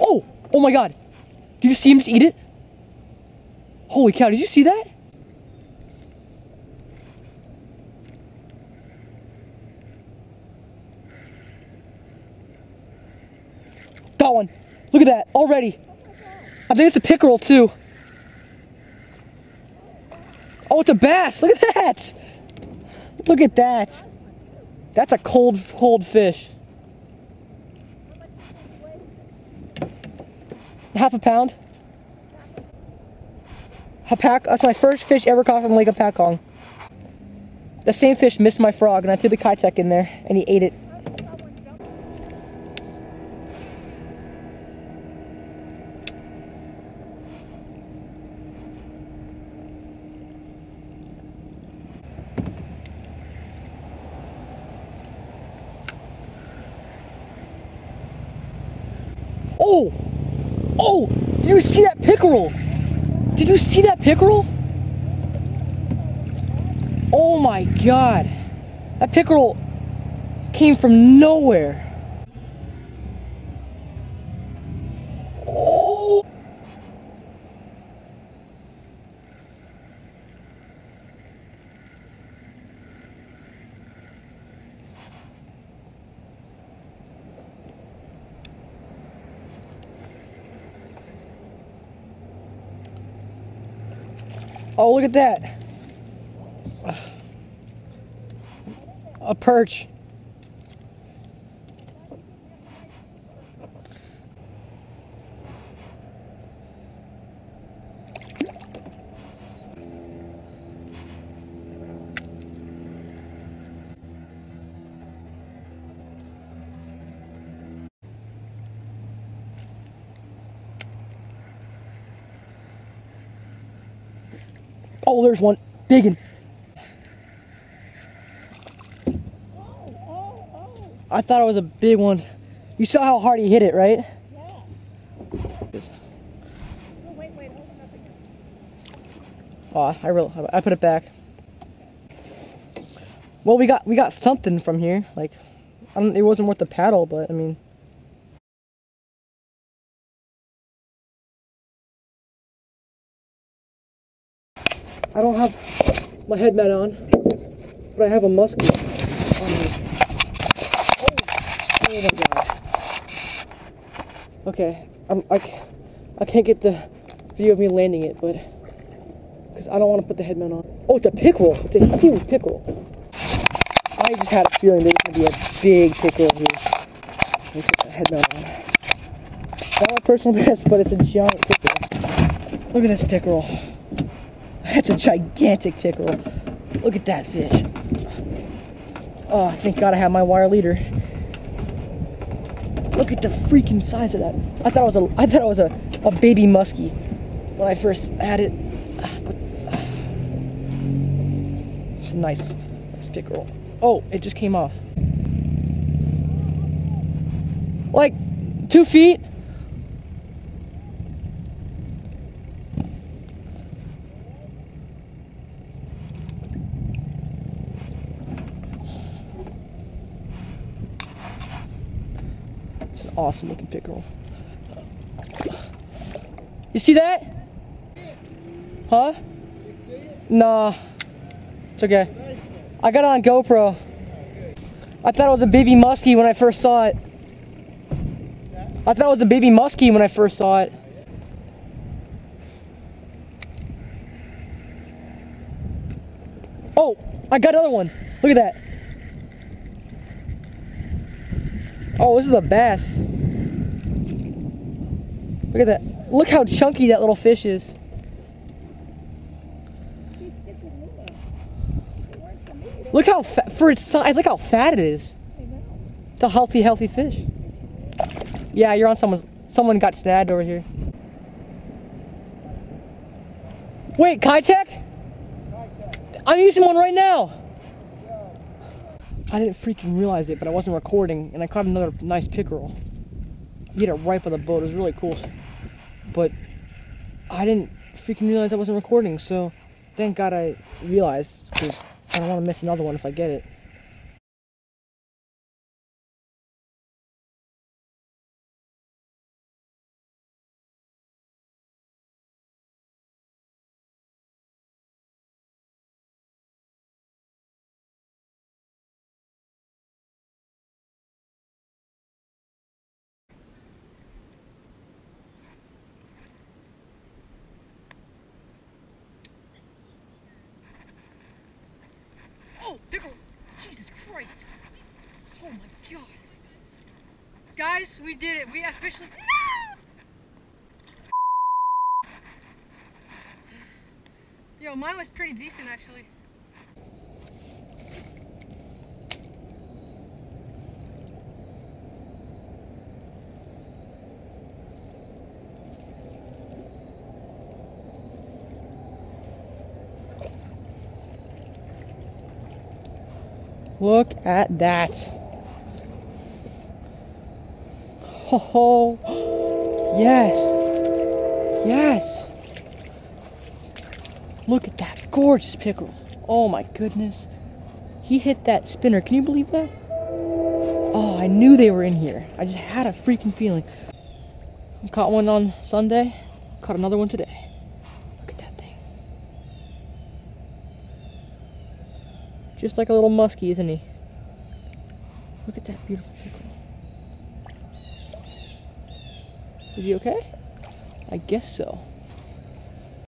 Oh oh my god. Did you see him eat it? Holy cow, did you see that? Got one. Look at that, already. I think it's a pickerel too. Oh, it's a bass. Look at that. Look at that. That's a cold, cold fish. Half a pound. Hapak, that's my first fish ever caught from Lake Hopatcong. The same fish missed my frog, and I threw the Keitech in there, and he ate it. Oh! Oh! Did you see that pickerel? Did you see that pickerel? Oh my god. That pickerel came from nowhere. Oh! Oh, look at that. A perch. Oh, there's one. Big one. I thought it was a big one. You saw how hard he hit it, right? Yeah. Oh, I really, I put it back. Well, we got we got something from here. Like, it wasn't worth the paddle, but I mean. I don't have my head net on, but I have a muskie on me. Oh, oh my god. Okay, I'm, I, I can't get the video of me landing it, but because I don't want to put the headman on. Oh, it's a pickerel. It's a huge pickle. I just had a feeling there was going to be a big pickle here. Let me put the headman on. Not my personal best, but it's a giant pickle. Look at this pickerel. That's a gigantic pickerel. Look at that fish. Oh, thank God I have my wire leader. Look at the freaking size of that. I thought it was a I thought it was a, a baby muskie when I first had it. It's a nice, nice pickerel. Oh, it just came off. Like two feet. It's an awesome looking pickerel. You see that? Huh? Nah. It's okay. I got it on GoPro. I thought it was a baby muskie when I first saw it. I thought it was a baby muskie when I first saw it. Oh, I got another one. Look at that. Oh, this is a bass. Look at that. Look how chunky that little fish is. Look how for its size, look how fat it is. It's a healthy, healthy fish. Yeah, you're on someone's, someone got snagged over here. Wait, Keitech? I'm using one right now. I didn't freaking realize it, but I wasn't recording, and I caught another nice pickerel. He hit it right by the boat. It was really cool. But I didn't freaking realize I wasn't recording, so thank God I realized, because I don't want to miss another one if I get it. Guys, we did it. We officially. Yo, mine was pretty decent actually. Look at that. Oh, yes. Yes. Look at that gorgeous pickerel. Oh my goodness. He hit that spinner. Can you believe that? Oh, I knew they were in here. I just had a freaking feeling. Caught one on Sunday. Caught another one today. Look at that thing. Just like a little muskie, isn't he? Look at that beautiful pickerel. Is he okay? I guess so.